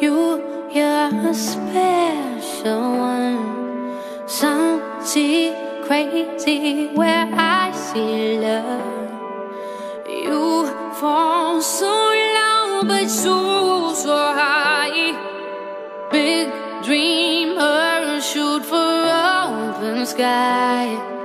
You, you're a special one. Some see crazy where I see love. You fall so low, but so, so high. Big dreamer, shoot for open sky.